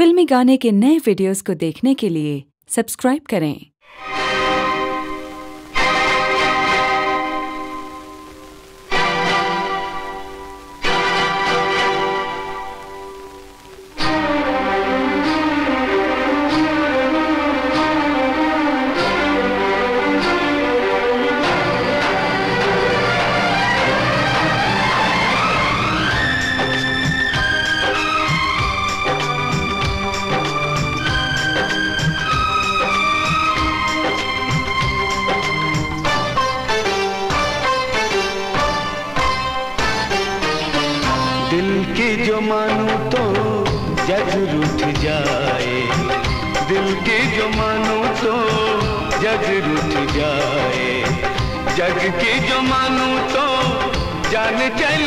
फिल्मी गाने के नए वीडियोस को देखने के लिए सब्सक्राइब करें। जो मानू तो जज रुठ जाए। दिल की जो मानू तो जज रुठ जाए। जग की जो मानू तो जान चल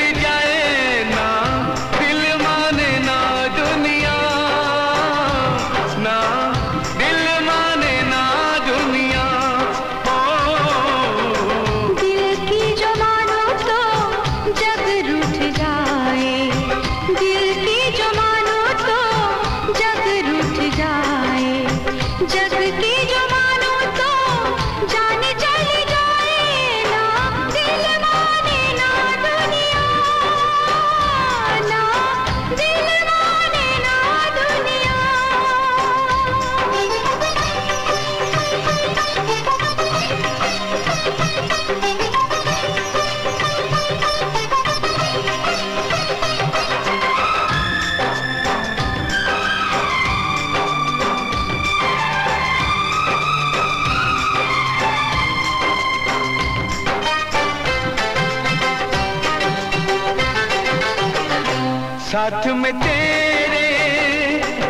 साथ में तेरे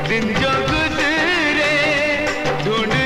दिन जो गुजरे ढूंढ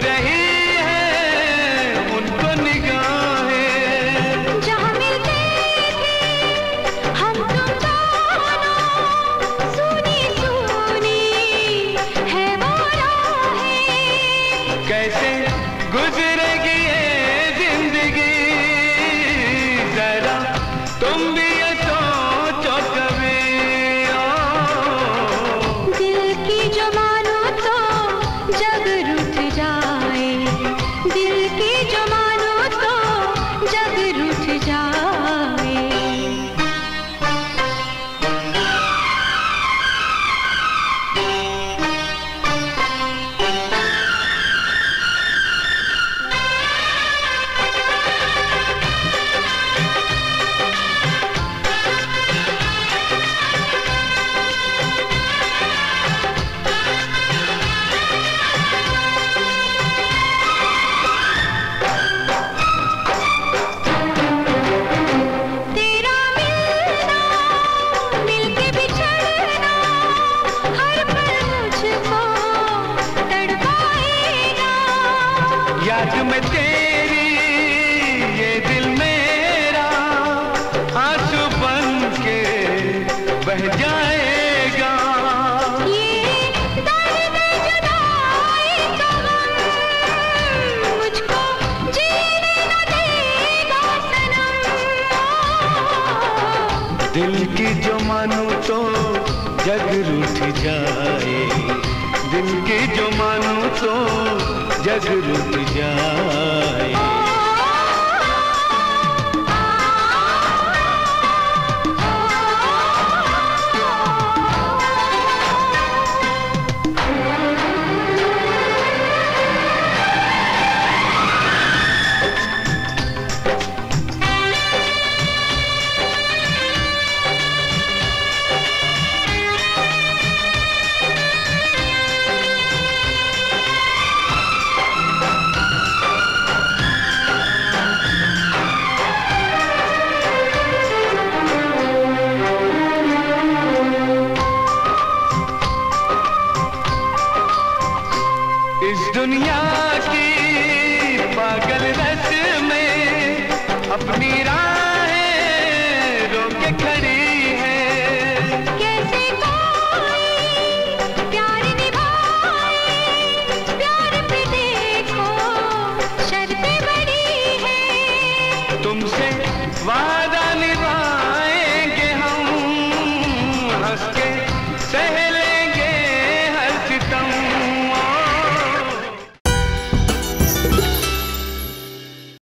दिल की जो मानो तो जग रूठ जाए। दिल की जो मानो तो जग रूठ जाए। इस दुनिया की पागल रस में अपनी राह